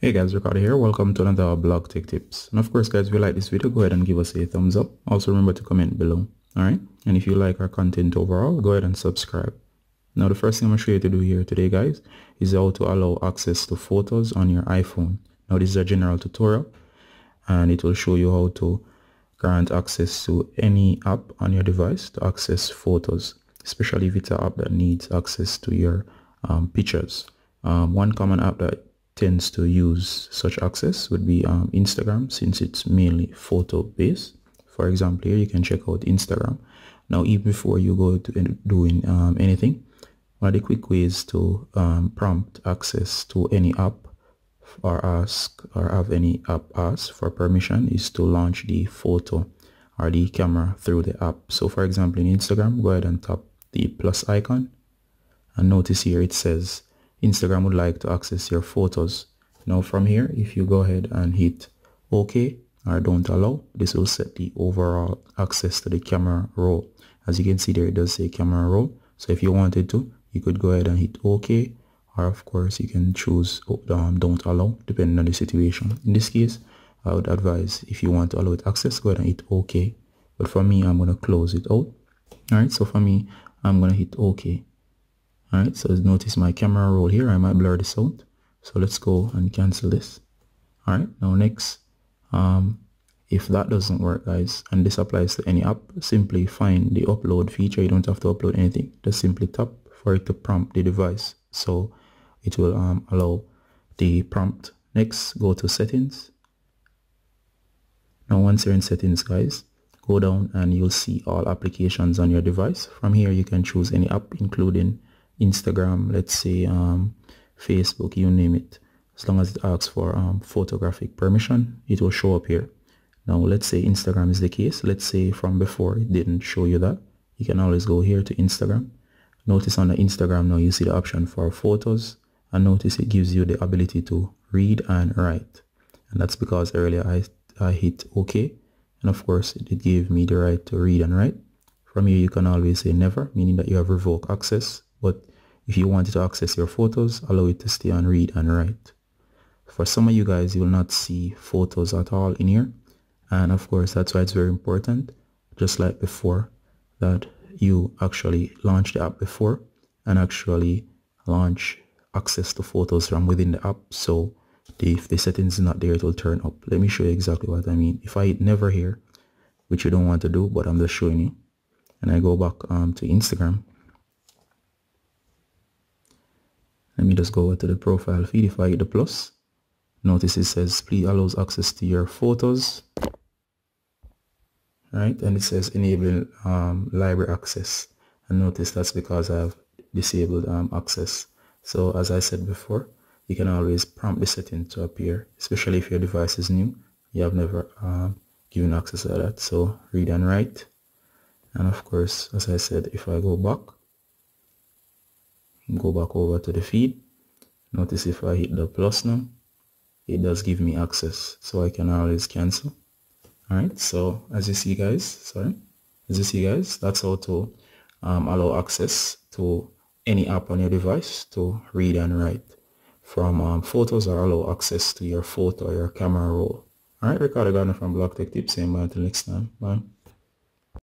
Hey guys, Ricardo here. Welcome to another blog tech tips. And of course guys, if you like this video, go ahead and give us a thumbs up. Also remember to comment below. Alright? And if you like our content overall, go ahead and subscribe. Now the first thing I'm going to show you to do here today guys is how to allow access to photos on your iPhone. Now this is a general tutorial and it will show you how to grant access to any app on your device to access photos, especially if it's an app that needs access to your um, pictures. Um, one common app that tends to use such access would be um, Instagram since it's mainly photo based. For example, here you can check out Instagram. Now, even before you go to doing um, anything, one of the quick ways to um, prompt access to any app or ask or have any app ask for permission is to launch the photo or the camera through the app. So for example, in Instagram, go ahead and tap the plus icon and notice here it says Instagram would like to access your photos. Now from here, if you go ahead and hit OK or don't allow, this will set the overall access to the camera roll. As you can see there, it does say camera roll. So if you wanted to, you could go ahead and hit OK or of course you can choose um, don't allow depending on the situation. In this case, I would advise if you want to allow it access, go ahead and hit OK. But for me, I'm going to close it out. Alright, so for me, I'm going to hit OK. Alright, so notice my camera roll here. I might blur this out. So let's go and cancel this. Alright, now next, um, if that doesn't work guys, and this applies to any app, simply find the upload feature. You don't have to upload anything. Just simply tap for it to prompt the device. So it will um, allow the prompt. Next, go to settings. Now once you're in settings guys, go down and you'll see all applications on your device. From here you can choose any app including Instagram, let's say um, Facebook, you name it. As long as it asks for um, photographic permission, it will show up here. Now, let's say Instagram is the case. Let's say from before it didn't show you that. You can always go here to Instagram. Notice on the Instagram now you see the option for photos and notice it gives you the ability to read and write. And that's because earlier I, I hit OK. And of course it gave me the right to read and write. From here you can always say never, meaning that you have revoked access. But if you wanted to access your photos, allow it to stay on read and write. For some of you guys, you will not see photos at all in here. And of course, that's why it's very important, just like before, that you actually launch the app before and actually launch access to photos from within the app. So if the settings is not there, it will turn up. Let me show you exactly what I mean. If I hit never here, which you don't want to do, but I'm just showing you, and I go back um, to Instagram, let me just go to the profile feed if I hit the plus. Notice it says please allows access to your photos. Right and it says enable um, library access. And notice that's because I have disabled um, access. So as I said before you can always prompt the setting to appear especially if your device is new. You have never um, given access to that. So read and write. And of course as I said if I go back go back over to the feed notice if I hit the plus now. It does give me access so I can always cancel. Alright so as you see guys sorry as you see guys that's how to um, allow access to any app on your device to read and write. From um, photos or allow access to your photo or your camera roll. Alright Ricardo Gardner from Blog Tech Tips saying bye until next time. Bye